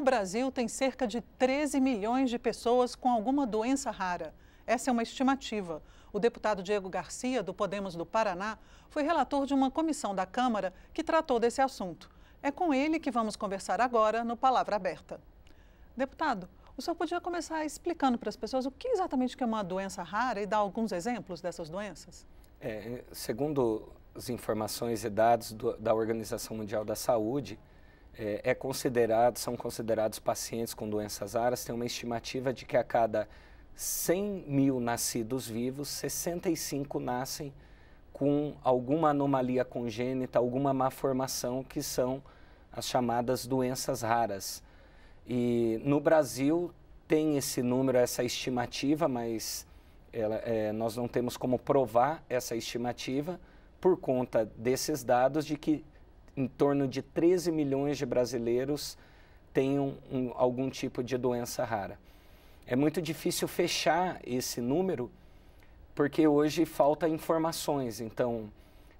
O Brasil tem cerca de 13 milhões de pessoas com alguma doença rara. Essa é uma estimativa. O deputado Diego Garcia, do Podemos do Paraná, foi relator de uma comissão da Câmara que tratou desse assunto. É com ele que vamos conversar agora no Palavra Aberta. Deputado, o senhor podia começar explicando para as pessoas o que exatamente é uma doença rara e dar alguns exemplos dessas doenças? É, segundo as informações e dados do, da Organização Mundial da Saúde, é, é, considerado, são considerados pacientes com doenças raras, tem uma estimativa de que a cada 100 mil nascidos vivos, 65 nascem com alguma anomalia congênita, alguma malformação, que são as chamadas doenças raras. E no Brasil tem esse número, essa estimativa, mas ela, é, nós não temos como provar essa estimativa por conta desses dados de que em torno de 13 milhões de brasileiros tenham um, algum tipo de doença rara. É muito difícil fechar esse número porque hoje falta informações. Então,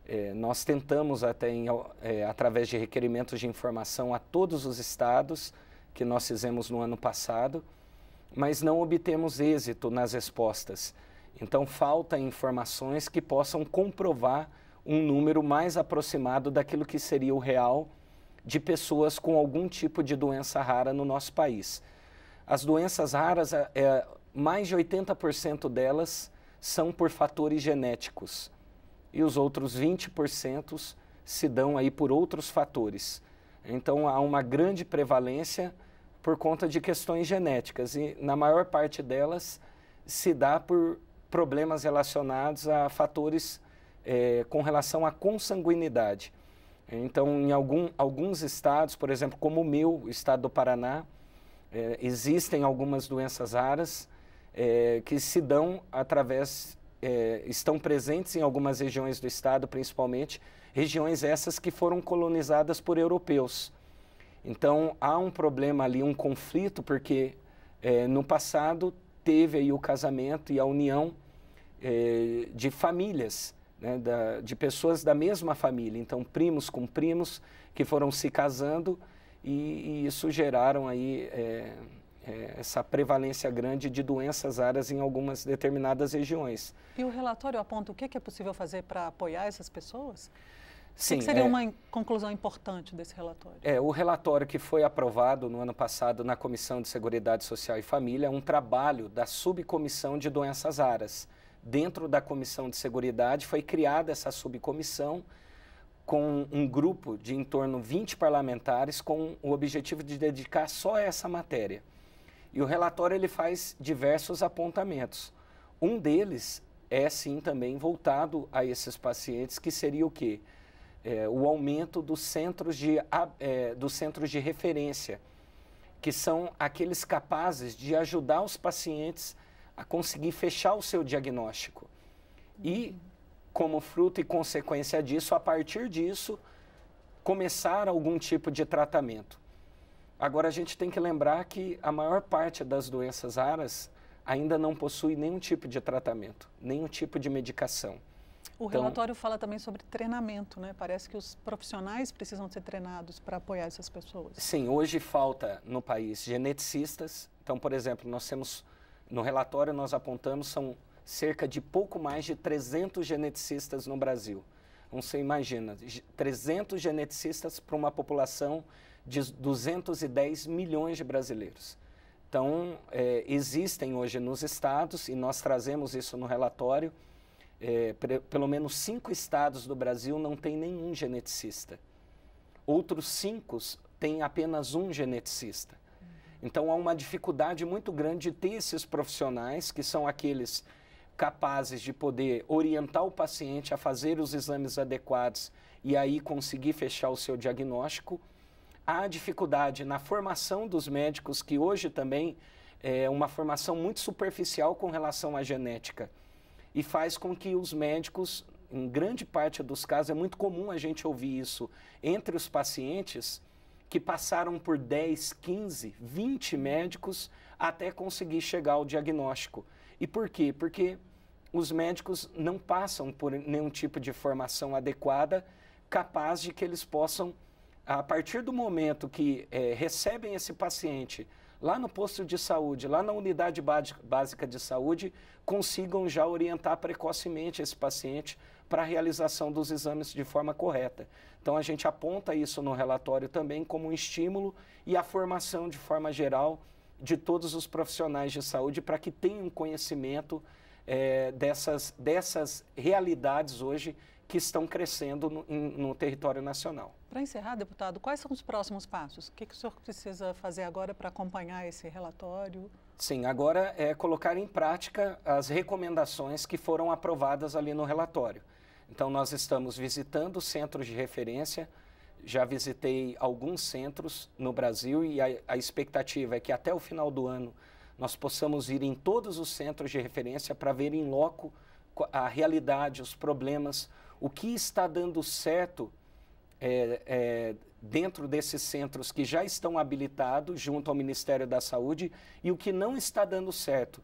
é, nós tentamos até em, é, através de requerimentos de informação a todos os estados que nós fizemos no ano passado, mas não obtemos êxito nas respostas. Então, falta informações que possam comprovar um número mais aproximado daquilo que seria o real de pessoas com algum tipo de doença rara no nosso país. As doenças raras, é, mais de 80% delas são por fatores genéticos e os outros 20% se dão aí por outros fatores. Então há uma grande prevalência por conta de questões genéticas e na maior parte delas se dá por problemas relacionados a fatores é, com relação à consanguinidade. Então, em algum, alguns estados, por exemplo, como o meu, o estado do Paraná, é, existem algumas doenças raras é, que se dão através, é, estão presentes em algumas regiões do estado, principalmente, regiões essas que foram colonizadas por europeus. Então, há um problema ali, um conflito, porque é, no passado teve aí o casamento e a união é, de famílias né, da, de pessoas da mesma família, então primos com primos que foram se casando e, e isso geraram aí é, é, essa prevalência grande de doenças raras em algumas determinadas regiões. E o relatório aponta o que é possível fazer para apoiar essas pessoas? Sim, o que seria é, uma conclusão importante desse relatório? É, o relatório que foi aprovado no ano passado na Comissão de Seguridade Social e Família é um trabalho da Subcomissão de Doenças Raras dentro da Comissão de Seguridade, foi criada essa subcomissão com um grupo de em torno de 20 parlamentares com o objetivo de dedicar só a essa matéria. E o relatório ele faz diversos apontamentos. Um deles é sim também voltado a esses pacientes, que seria o quê? É, o aumento dos centros, de, é, dos centros de referência, que são aqueles capazes de ajudar os pacientes a conseguir fechar o seu diagnóstico. E, como fruto e consequência disso, a partir disso, começar algum tipo de tratamento. Agora, a gente tem que lembrar que a maior parte das doenças raras ainda não possui nenhum tipo de tratamento, nenhum tipo de medicação. O então, relatório fala também sobre treinamento, né? Parece que os profissionais precisam ser treinados para apoiar essas pessoas. Sim, hoje falta no país geneticistas. Então, por exemplo, nós temos no relatório nós apontamos são cerca de pouco mais de 300 geneticistas no Brasil. Então você imagina, 300 geneticistas para uma população de 210 milhões de brasileiros. Então, é, existem hoje nos estados, e nós trazemos isso no relatório, é, pelo menos cinco estados do Brasil não tem nenhum geneticista. Outros cinco têm apenas um geneticista. Então há uma dificuldade muito grande de ter esses profissionais, que são aqueles capazes de poder orientar o paciente a fazer os exames adequados e aí conseguir fechar o seu diagnóstico. Há dificuldade na formação dos médicos, que hoje também é uma formação muito superficial com relação à genética. E faz com que os médicos, em grande parte dos casos, é muito comum a gente ouvir isso entre os pacientes, que passaram por 10, 15, 20 médicos até conseguir chegar ao diagnóstico. E por quê? Porque os médicos não passam por nenhum tipo de formação adequada capaz de que eles possam a partir do momento que é, recebem esse paciente lá no posto de saúde, lá na unidade básica de saúde, consigam já orientar precocemente esse paciente para a realização dos exames de forma correta. Então, a gente aponta isso no relatório também como um estímulo e a formação de forma geral de todos os profissionais de saúde para que tenham conhecimento é, dessas, dessas realidades hoje que estão crescendo no, no território nacional. Para encerrar, deputado, quais são os próximos passos? O que, que o senhor precisa fazer agora para acompanhar esse relatório? Sim, agora é colocar em prática as recomendações que foram aprovadas ali no relatório. Então, nós estamos visitando centros de referência, já visitei alguns centros no Brasil e a, a expectativa é que até o final do ano nós possamos ir em todos os centros de referência para ver em loco a realidade, os problemas, o que está dando certo é, é, dentro desses centros que já estão habilitados junto ao Ministério da Saúde e o que não está dando certo,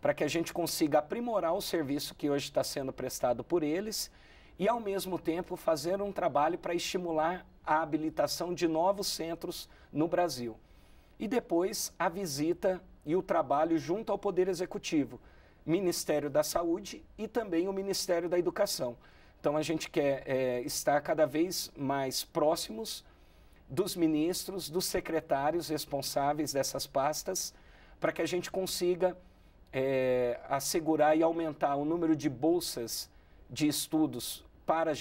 para que a gente consiga aprimorar o serviço que hoje está sendo prestado por eles e, ao mesmo tempo, fazer um trabalho para estimular a habilitação de novos centros no Brasil. E depois a visita e o trabalho junto ao Poder Executivo, Ministério da Saúde e também o Ministério da Educação então, a gente quer é, estar cada vez mais próximos dos ministros, dos secretários responsáveis dessas pastas, para que a gente consiga é, assegurar e aumentar o número de bolsas de estudos para,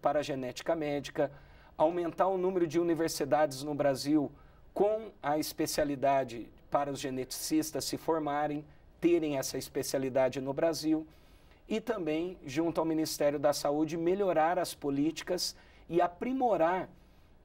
para a genética médica, aumentar o número de universidades no Brasil com a especialidade para os geneticistas se formarem, terem essa especialidade no Brasil e também, junto ao Ministério da Saúde, melhorar as políticas e aprimorar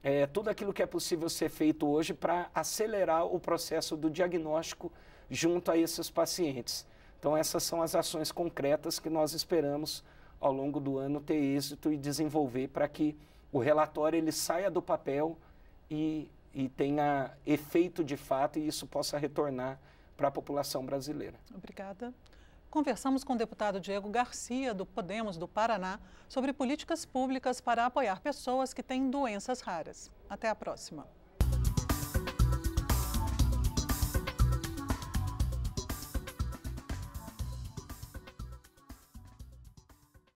é, tudo aquilo que é possível ser feito hoje para acelerar o processo do diagnóstico junto a esses pacientes. Então, essas são as ações concretas que nós esperamos ao longo do ano ter êxito e desenvolver para que o relatório ele saia do papel e, e tenha efeito de fato e isso possa retornar para a população brasileira. Obrigada conversamos com o deputado Diego Garcia, do Podemos do Paraná, sobre políticas públicas para apoiar pessoas que têm doenças raras. Até a próxima.